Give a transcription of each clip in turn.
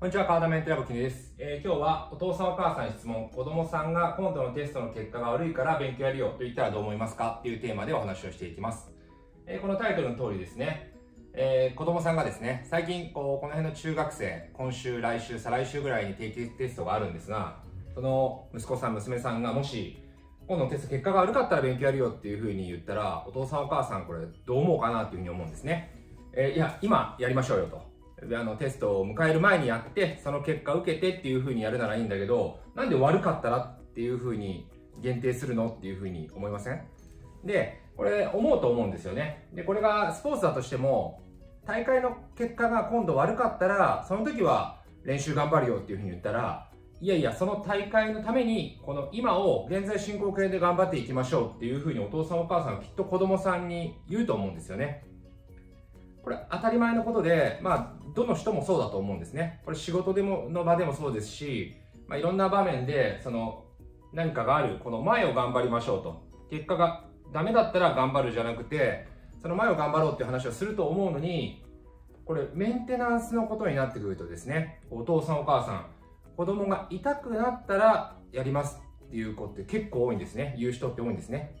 こんにちは、川田メンテラボキネです、えー、今日はお父さんお母さんに質問、子供さんが今度のテストの結果が悪いから勉強やるよと言ったらどう思いますか？っていうテーマでお話をしていきます。えー、このタイトルの通りですね、えー、子供さんがですね、最近こうこの辺の中学生、今週、来週、再来週ぐらいに定期テストがあるんですが、その息子さん、娘さんがもし今度のテスト結果が悪かったら勉強やるよっていうふうに言ったら、お父さんお母さんこれどう思うかなっていうふうに思うんですね。え、いや、今やりましょうよと。あのテストを迎える前にやってその結果受けてっていう風にやるならいいんだけどなんで悪かったらっていう風に限定するのっていう風に思いません？でこれ思うと思うんですよね。でこれがスポーツだとしても大会の結果が今度悪かったらその時は練習頑張るよっていう風に言ったらいやいやその大会のためにこの今を現在進行形で頑張っていきましょうっていう風にお父さんお母さんはきっと子供さんに言うと思うんですよね。これ当たり前のことでまあどの人もそうだと思うんですね。これ仕事でもの場でもそうですし、まあ、いろんな場面で、その、何かがある、この前を頑張りましょうと。結果がダメだったら頑張るじゃなくて、その前を頑張ろうっていう話をすると思うのに、これメンテナンスのことになってくるとですね、お父さんお母さん、子供が痛くなったらやりますっていう子って結構多いんですね。言う人って多いんですね。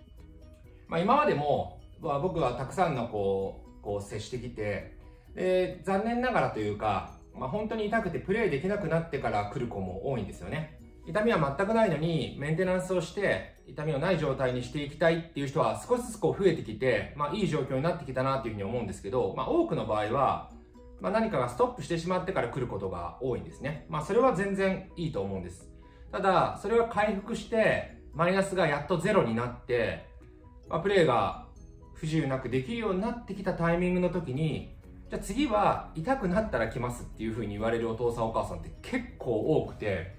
まあ今までも、僕はたくさんのこう、こう接してきて、で残念ながらというか、まあ、本当に痛くてプレーできなくなってから来る子も多いんですよね。痛みは全くないのにメンテナンスをして痛みをない状態にしていきたいっていう人は少しずつこう増えてきて、まあ、いい状況になってきたなっていうふうに思うんですけど、まあ、多くの場合は、まあ、何かがストップしてしまってから来ることが多いんですね、まあ、それは全然いいと思うんです。ただそれは回復してマイナスがやっとゼロになって、まあ、プレーが不自由なくできるようになってきたタイミングの時にじゃあ次は痛くなったら来ますっていうふうに言われるお父さんお母さんって結構多くて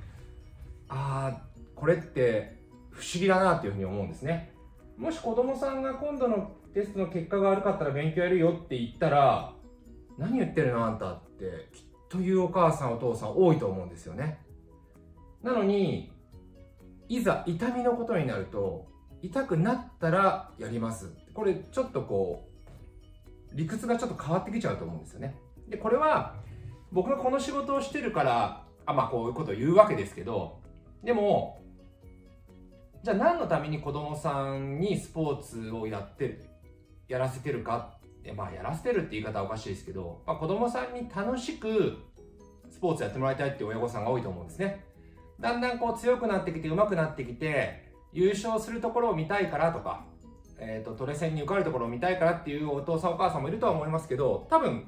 ああこれって不思議だなっていうふうに思うんですね。もし子供さんが今度のテストの結果が悪かったら勉強やるよって言ったら何言ってるのあんたってきっと言うお母さんお父さん多いと思うんですよね。なのにいざ痛みのことになると痛くなったらやります。これちょっとこう理屈がちょっと変わってきちゃうと思うんですよね。で、これは僕がこの仕事をしてるから、あまあこういうことを言うわけですけど、でも、じゃあ何のために子供さんにスポーツをやってる、やらせてるかってまあやらせてるって言い方はおかしいですけど、まあ、子供さんに楽しくスポーツやってもらいたいって親御さんが多いと思うんですね。だんだんこう強くなってきて上手くなってきて、優勝するところを見たいからとか、えーと、トレセンに受かるところを見たいからっていうお父さんお母さんもいるとは思いますけど多分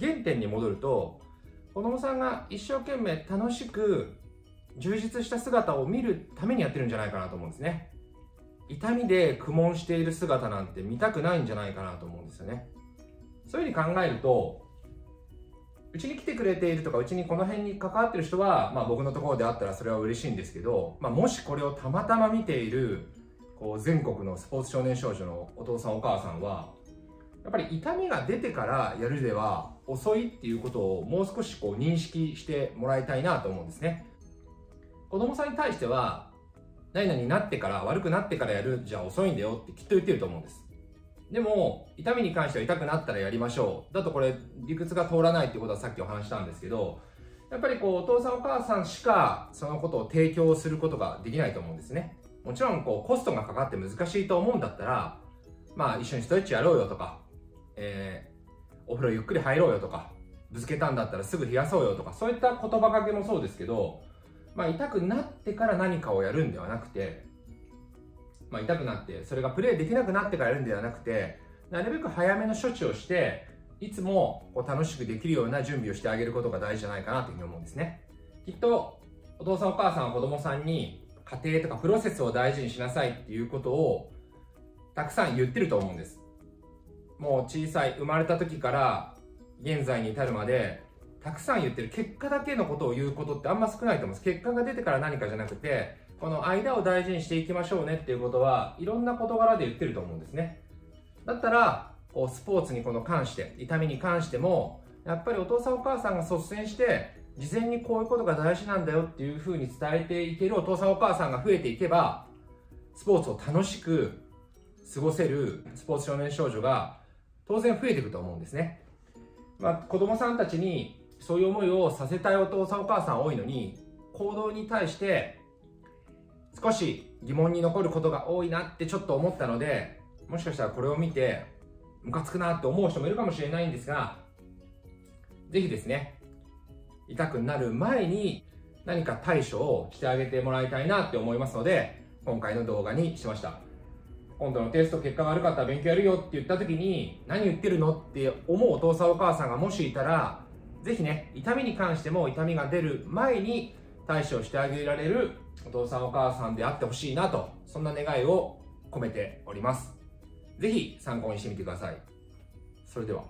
原点に戻ると子供さんが一生懸命楽しく充実した姿を見るためにやってるんじゃないかなと思うんですね。痛みで苦悶している姿なんて見たくないんじゃないかなと思うんですよね。そういうふうに考えるとうちに来てくれているとかうちにこの辺に関わってる人は、まあ、僕のところであったらそれは嬉しいんですけど、まあ、もしこれをたまたま見ているこう全国のスポーツ少年少女のお父さんお母さんはやっぱり痛みが出てからやるでは遅いっていうことをもう少しこう認識してもらいたいなと思うんですね。子供さんに対しては何々になってから悪くなってからやるじゃ遅いんだよってきっと言ってると思うんです。でも痛みに関しては痛くなったらやりましょうだとこれ理屈が通らないっていうことはさっきお話したんですけどやっぱりこうお父さんお母さんしかそのことを提供することができないと思うんですね。もちろんこうコストがかかって難しいと思うんだったら、まあ一緒にストレッチやろうよとか、えー、お風呂ゆっくり入ろうよとか、ぶつけたんだったらすぐ冷やそうよとか、そういった言葉かけもそうですけど、まあ痛くなってから何かをやるんではなくて、まあ痛くなって、それがプレイできなくなってからやるんではなくて、なるべく早めの処置をして、いつもこう楽しくできるような準備をしてあげることが大事じゃないかなというふうに思うんですね。きっとお父さんお母さんは子供さんに過程とかプロセスを大事にしなさいっていうことをたくさん言ってると思うんです。もう小さい、生まれた時から現在に至るまでたくさん言ってる結果だけのことを言うことってあんま少ないと思うんです。結果が出てから何かじゃなくて、この間を大事にしていきましょうねっていうことはいろんな事柄で言ってると思うんですね。だったら、こうスポーツにこの関して、痛みに関しても、やっぱりお父さんお母さんが率先して事前にこういうことが大事なんだよっていうふうに伝えていけるお父さんお母さんが増えていけばスポーツを楽しく過ごせるスポーツ少年少女が当然増えていくと思うんですね、まあ、子供さんたちにそういう思いをさせたいお父さんお母さん多いのに行動に対して少し疑問に残ることが多いなってちょっと思ったのでもしかしたらこれを見てムカつくなって思う人もいるかもしれないんですがぜひですね痛くなる前に何か対処をしてあげてもらいたいなって思いますので今回の動画にしました。今度のテスト結果が悪かったら勉強やるよって言った時に何言ってるのって思うお父さんお母さんがもしいたらぜひね痛みに関しても痛みが出る前に対処してあげられるお父さんお母さんであってほしいなとそんな願いを込めております。ぜひ参考にしてみてください。それでは。